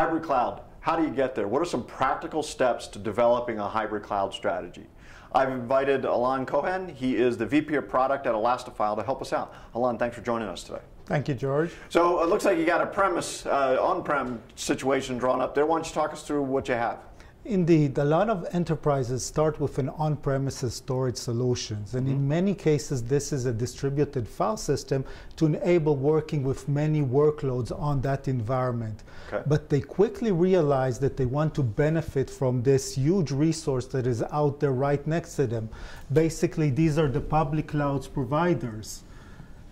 hybrid cloud. How do you get there? What are some practical steps to developing a hybrid cloud strategy? I've invited Allon Cohen. He is the VP of Product at Elastifile to help us out. Alan, thanks for joining us today. Thank you, George. So it looks like you got a premise, uh, on-prem situation drawn up there. Why don't you talk us through what you have? Indeed, a lot of enterprises start with an on-premises storage solutions, and mm-hmm. in many cases, this is a distributed file system to enable working with many workloads on that environment. Okay. But they quickly realize that they want to benefit from this huge resource that is out there right next to them. Basically, these are the public clouds providers.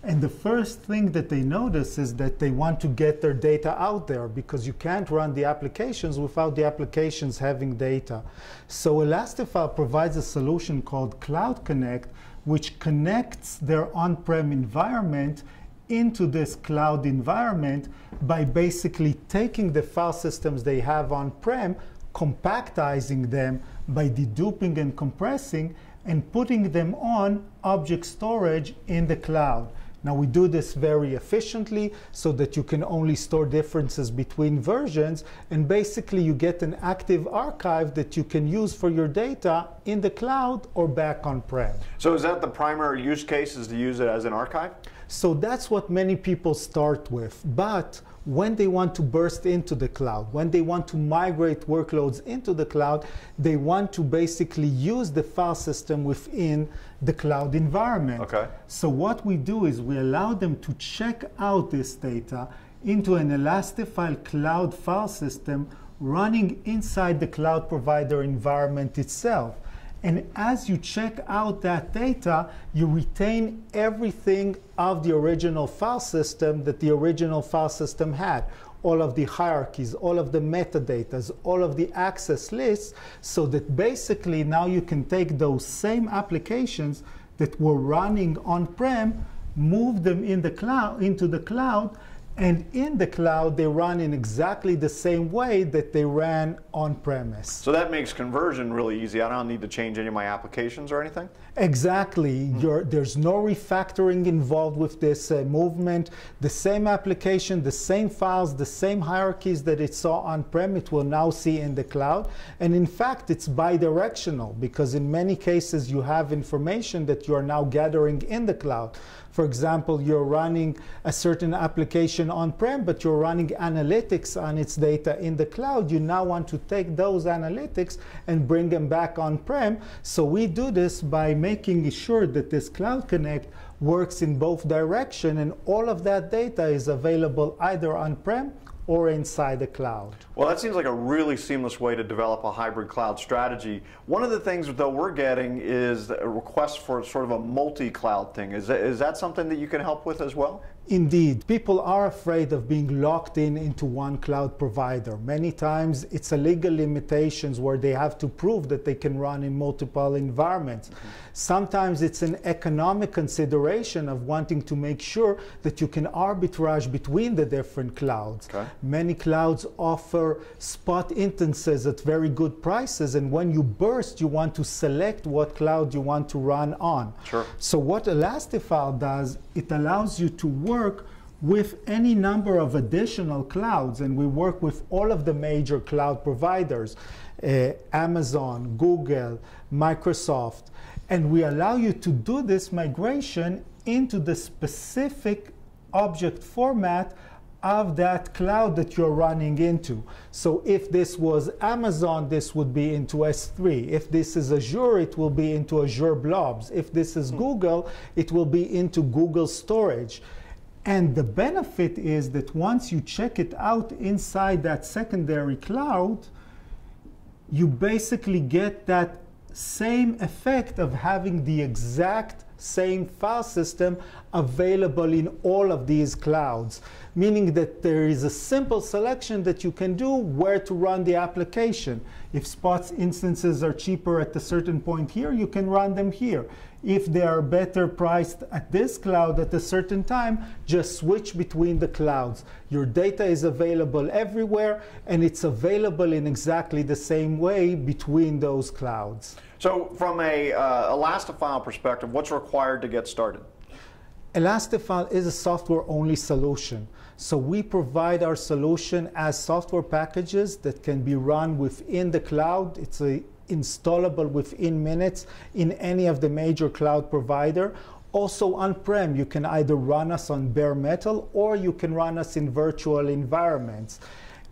And the first thing that they notice is that they want to get their data out there because you can't run the applications without the applications having data. So Elastifile provides a solution called Cloud Connect, which connects their on-prem environment into this cloud environment by basically taking the file systems they have on-prem, compactizing them by deduping and compressing, and putting them on object storage in the cloud. Now we do this very efficiently so that you can only store differences between versions and basically you get an active archive that you can use for your data in the cloud or back on-prem. So is that the primary use case is to use it as an archive? So that's what many people start with. But when they want to burst into the cloud, when they want to migrate workloads into the cloud, they want to basically use the file system within the cloud environment. Okay. So what we do is we allow them to check out this data into an Elastifile cloud file system running inside the cloud provider environment itself. And as you check out that data, you retain everything of the original file system that the original file system had. All of the hierarchies, all of the metadatas, all of the access lists, so that basically now you can take those same applications that were running on-prem, move them in the cloud, into the cloud, and in the cloud, they run in exactly the same way that they ran on premise. So that makes conversion really easy. I don't need to change any of my applications or anything? Exactly. Mm. there's no refactoring involved with this uh, movement. The same application, the same files, the same hierarchies that it saw on prem, it will now see in the cloud. And in fact, it's bidirectional because in many cases you have information that you are now gathering in the cloud. For example, you're running a certain application on-prem, but you're running analytics on its data in the cloud. You now want to take those analytics and bring them back on-prem. So we do this by making sure that this Cloud Connect works in both direction and all of that data is available either on-prem or inside the cloud. Well, that seems like a really seamless way to develop a hybrid cloud strategy. One of the things though we're getting is a request for sort of a multi-cloud thing. Is that, is that something that you can help with as well? Indeed, people are afraid of being locked in into one cloud provider. Many times it's a legal limitations where they have to prove that they can run in multiple environments. Mm -hmm. Sometimes it's an economic consideration of wanting to make sure that you can arbitrage between the different clouds. Okay. Many clouds offer spot instances at very good prices and when you burst you want to select what cloud you want to run on. Sure. So what Elastifile does, it allows you to work work with any number of additional clouds, and we work with all of the major cloud providers, uh, Amazon, Google, Microsoft, and we allow you to do this migration into the specific object format of that cloud that you're running into. So if this was Amazon, this would be into S3. If this is Azure, it will be into Azure Blobs. If this is hmm. Google, it will be into Google Storage. And the benefit is that once you check it out inside that secondary cloud, you basically get that same effect of having the exact same file system available in all of these clouds, meaning that there is a simple selection that you can do where to run the application. If Spot's instances are cheaper at a certain point here, you can run them here. If they are better priced at this cloud at a certain time, just switch between the clouds. Your data is available everywhere, and it's available in exactly the same way between those clouds. So from a uh, Elastifile perspective, what's required to get started? Elastifile is a software-only solution. So we provide our solution as software packages that can be run within the cloud. It's a, installable within minutes in any of the major cloud provider. Also on-prem, you can either run us on bare metal or you can run us in virtual environments.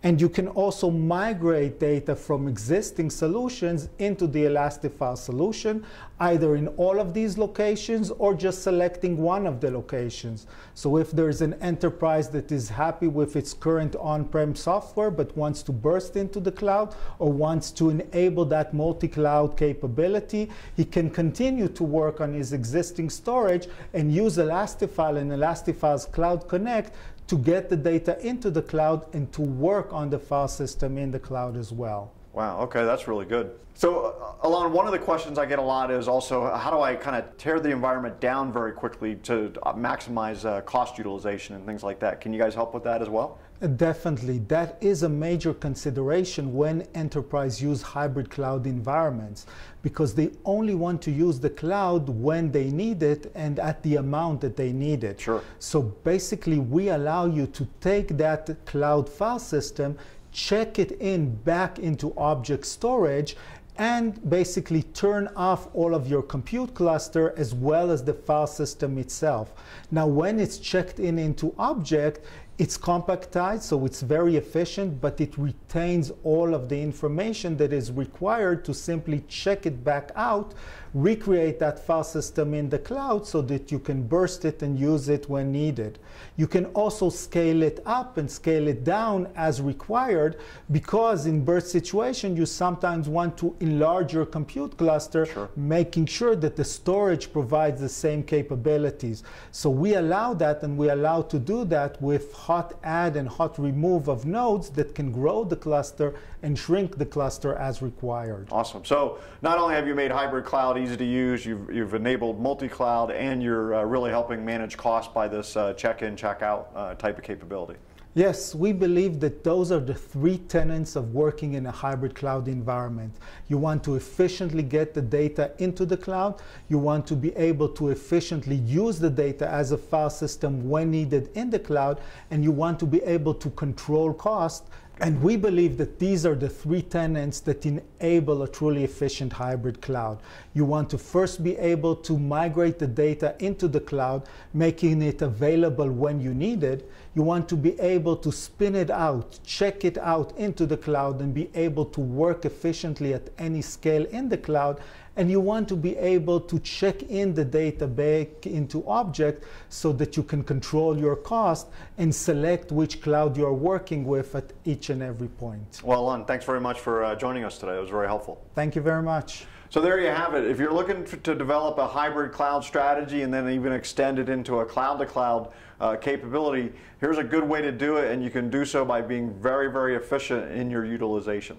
And you can also migrate data from existing solutions into the Elastifile solution, either in all of these locations or just selecting one of the locations. So if there's an enterprise that is happy with its current on-prem software but wants to burst into the cloud or wants to enable that multi-cloud capability, he can continue to work on his existing storage and use Elastifile and Elastifile's Cloud Connect to get the data into the cloud and to work on the file system in the cloud as well. Wow, okay, that's really good. So, uh, Allon, one of the questions I get a lot is also how do I kind of tear the environment down very quickly to uh, maximize uh, cost utilization and things like that? Can you guys help with that as well? Definitely. That is a major consideration when enterprise use hybrid cloud environments because they only want to use the cloud when they need it and at the amount that they need it. Sure. So basically, we allow you to take that cloud file system, check it in back into object storage, and basically turn off all of your compute cluster as well as the file system itself. Now, when it's checked in into object, it's compactized, so it's very efficient, but it retains all of the information that is required to simply check it back out, recreate that file system in the cloud so that you can burst it and use it when needed. You can also scale it up and scale it down as required because in burst situation, you sometimes want to enlarge your compute cluster, sure. making sure that the storage provides the same capabilities. So we allow that and we allow to do that with hot add and hot remove of nodes that can grow the cluster and shrink the cluster as required. Awesome. So not only have you made hybrid cloud easy to use, you've, you've enabled multi-cloud, and you're uh, really helping manage costs by this uh, check-in, check-out uh, type of capability. Yes, we believe that those are the three tenets of working in a hybrid cloud environment. You want to efficiently get the data into the cloud. You want to be able to efficiently use the data as a file system when needed in the cloud. And you want to be able to control cost and we believe that these are the three tenets that enable a truly efficient hybrid cloud. You want to first be able to migrate the data into the cloud, making it available when you need it. You want to be able to spin it out, check it out into the cloud, and be able to work efficiently at any scale in the cloud and you want to be able to check in the data back into object so that you can control your cost and select which cloud you're working with at each and every point. Well, Allon, thanks very much for uh, joining us today. It was very helpful. Thank you very much. So there you have it. If you're looking to develop a hybrid cloud strategy and then even extend it into a cloud-to-cloud uh, capability, here's a good way to do it, and you can do so by being very, very efficient in your utilization.